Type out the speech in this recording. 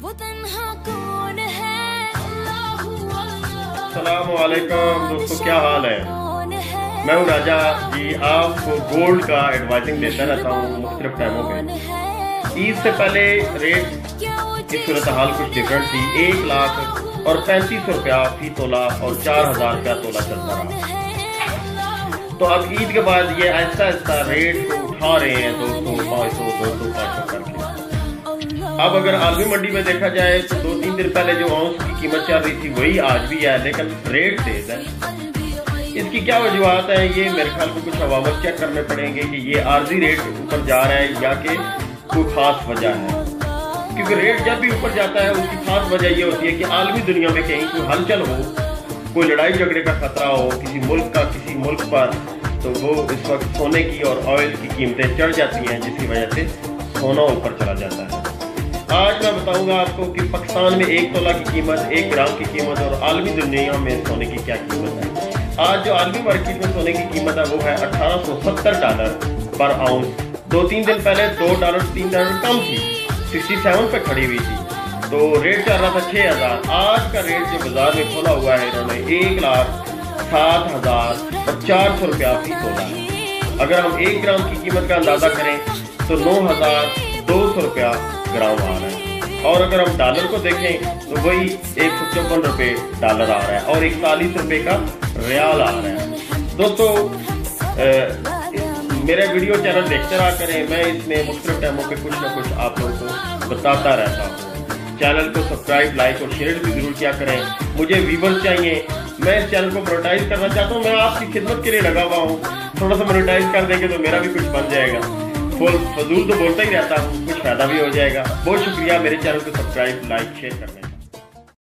वो तन्हा कौन है? सलामकुम दोस्तों क्या हाल है? मैं हूँ राजा जी आपको गोल्ड का एडवाइजिंग देता रहता हूँ मुख्तलिफ़ टाइमों पे। ईद से पहले रेट की सूरत हाल कुछ डिफरेंट थी। एक लाख और पैंतीस सौ रुपया फ़ी तोला और चार हज़ार रुपया तोला चलता रहा तो अब ईद के बाद ये आहिस्ता आहिस्ता रेट को उठा रहे हैं दोस्तों पाँच सौ दो सौ पाँच सौ करके। अब अगर आलमी मंडी में देखा जाए तो दो तीन दिन पहले जो आउंस की कीमत चल रही थी, वही आज भी है। लेकिन रेट तेज है इसकी क्या वजूहत है? ये मेरे ख्याल को कुछ अवामत चेक करने पड़ेंगे कि ये आर्जी रेट ऊपर जा रहा है या कि कोई खास वजह है। क्योंकि रेट जब भी ऊपर जाता है, उसकी खास वजह यह होती है कि आलमी दुनिया में कहीं कोई हलचल हो, कोई लड़ाई झगड़े का खतरा हो, किसी मुल्क का, किसी मुल्क पर तो वो इस वक्त सोने की और ऑयल की कीमतें चढ़ जाती हैं, जिसकी वजह से सोना ऊपर चला जाता है। आज मैं बताऊँगा आपको कि पाकिस्तान में एक तोला की कीमत, एक ग्राम की कीमत और आलमी दुनिया में सोने की क्या कीमत है? आज जो आलमी मार्केट में सोने की कीमत है, वो है 1870 डॉलर पर आउंस दो तीन दिन पहले दो डॉलर तीन डॉलर कम थी। 67 पे खड़ी हुई थी। तो रेट चल रहा था छह हज़ार। आज का रेट जो बाज़ार में खोला हुआ है, इन्होंने एक लाख सात हज़ार और चार सौ रुपया फ़ी है अगर हम एक ग्राम की कीमत का अंदाज़ा करें तो नौ हज़ार दो सौ रुपया ग्राम आ रहा है। और अगर हम डॉलर को देखें तो वही एक सौ चौवन रुपये डॉलर आ रहा है और इकतालीस रुपये का रियाल आ रहा है। दोस्तों मेरे वीडियो चैनल देखते रहा करें। मैं इसमें मुख्तलिफ़ टाइमों पे कुछ ना कुछ आप लोगों को बताता रहता हूँ। चैनल को सब्सक्राइब लाइक और शेयर भी ज़रूर किया करें। मुझे व्यूवर्स चाहिए। मैं इस चैनल को मोनेटाइज करना चाहता हूँ। मैं आपकी खिदमत के लिए लगा हुआ हूँ। थोड़ा सा मोनेटाइज कर देंगे तो मेरा भी कुछ बन जाएगा। फजूल तो बोलता ही रहता हूँ, कुछ फ़ायदा भी हो जाएगा। बहुत शुक्रिया मेरे चैनल को सब्सक्राइब लाइक शेयर करने